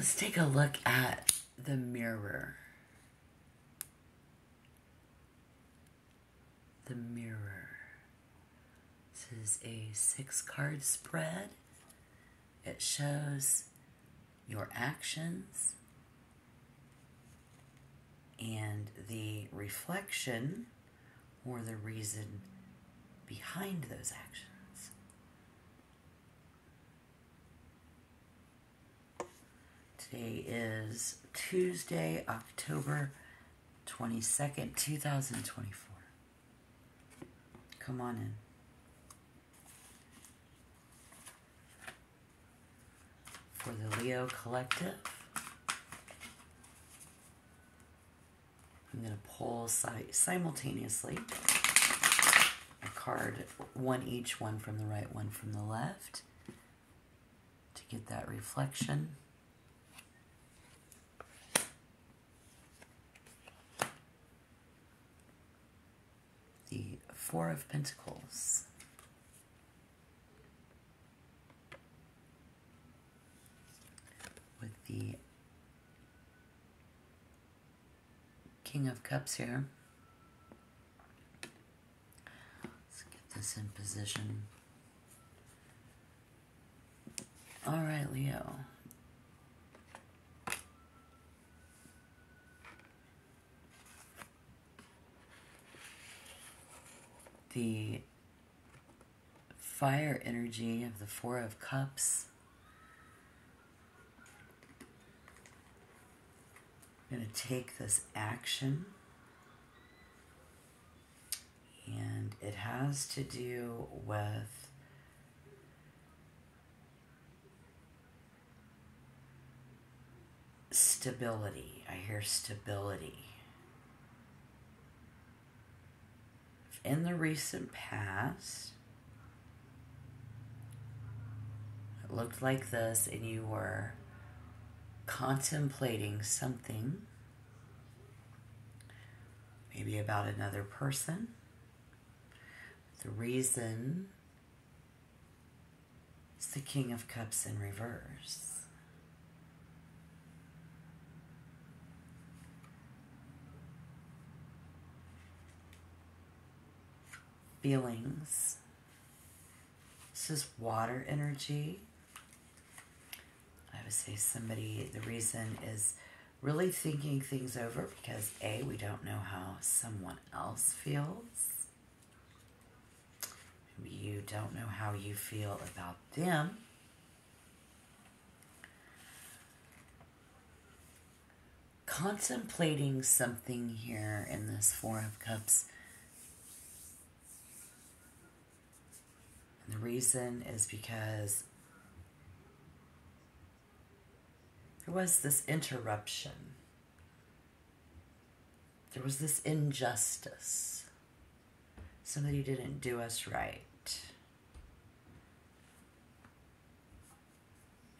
Let's take a look at the mirror. The mirror. This is a six card spread. It shows your actions and the reflection or the reason behind those actions. Today is Tuesday, October 22nd, 2024. Come on in. For the Leo Collective, I'm going to pull si- simultaneously a card, one each, one from the right, one from the left, to get that reflection. The Four of Pentacles. With the King of Cups here. Let's get this in position. All right, Leo. The fire energy of the Four of Cups. I'm going to take this action, and it has to do with stability. I hear stability. In the recent past, it looked like this, and you were contemplating something, maybe about another person. The reason is the King of Cups in reverse. Feelings. This is water energy. I would say somebody, the reason is really thinking things over because A, we don't know how someone else feels. Maybe you don't know how you feel about them. Contemplating something here in this Four of Cups. The reason is because there was this interruption. There was this injustice. Somebody didn't do us right.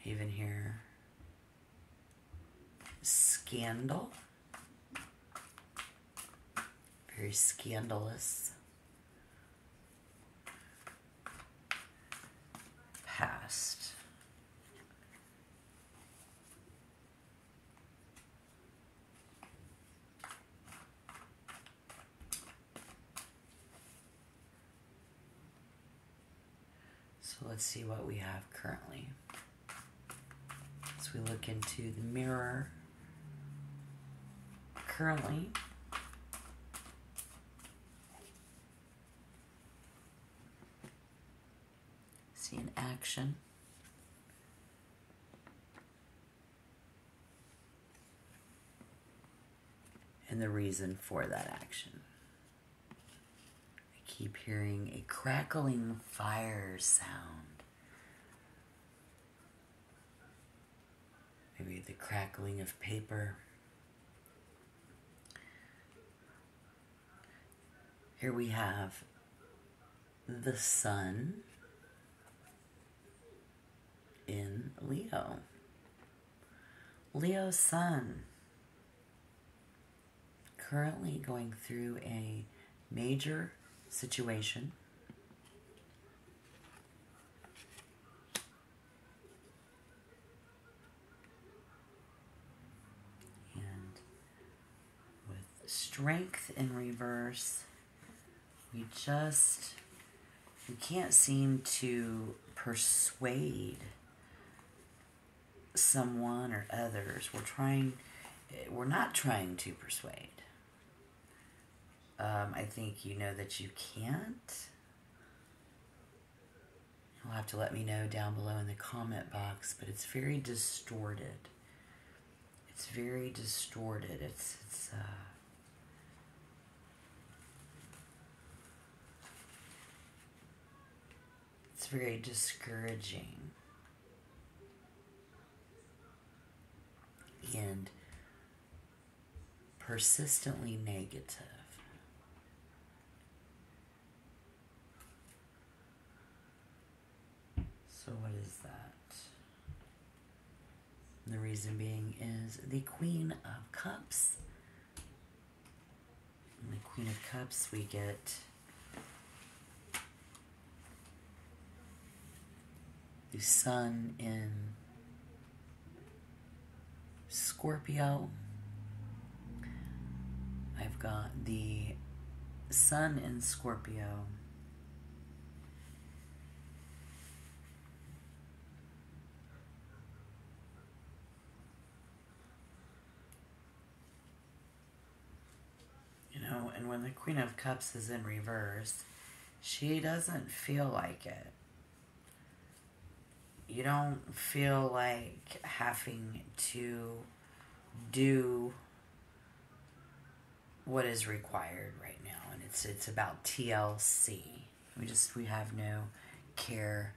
Even here, scandal. Very scandalous. Past. So let's see what we have currently. As we look into the mirror, currently, see an action. And the reason for that action. I keep hearing a crackling fire sound. Maybe the crackling of paper. Here we have the sun Leo. Leo Sun currently going through a major situation. And with strength in reverse, we just we can't seem to persuade someone or others. We're trying, we're not trying to persuade. Um, I think you know that you can't. You'll have to let me know down below in the comment box, but it's very distorted. It's very distorted. It's, it's, uh, it's very discouraging. And persistently negative. So, what is that? The reason being is the Queen of Cups. The Queen of Cups, we get the Sun in Scorpio. I've got the Sun in Scorpio. You know, and when the Queen of Cups is in reverse, she doesn't feel like it. You don't feel like having to do what is required right now and it's it's about TLC. We just we have no care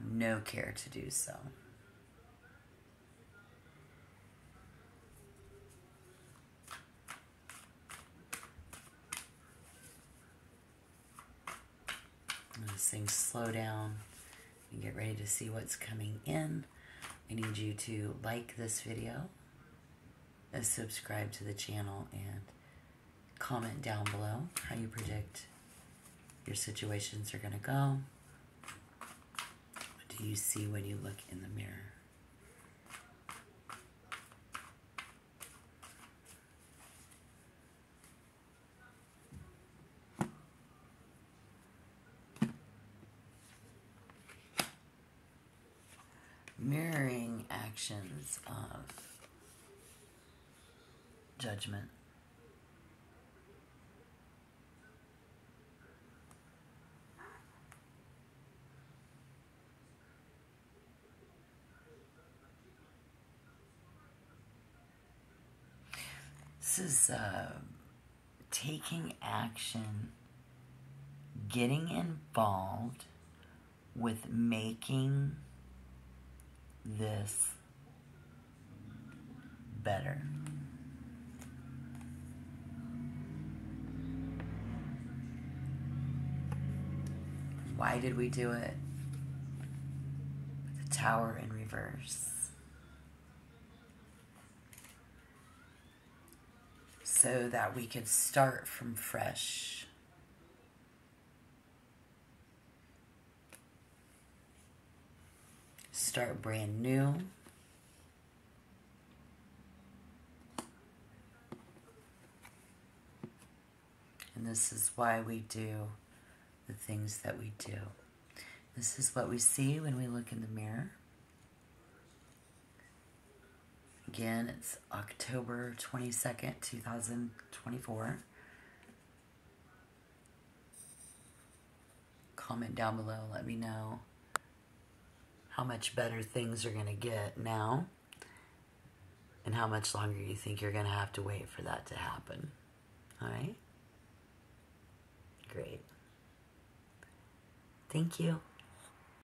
no care to do so. Things slow down and get ready to see what's coming in. I need you to like this video, uh, subscribe to the channel, and comment down below how you predict your situations are going to go. What do you see when you look in the mirror? mirroring actions of judgment. This is uh, taking action, getting involved with making this better. Why did we do it? The tower in reverse. So that we could start from fresh. start brand new. And this is why we do the things that we do. This is what we see when we look in the mirror. Again, it's October 22nd, 2024. Comment down below, let me know how much better things are going to get now and how much longer you think you're going to have to wait for that to happen. All right? Great. Thank you.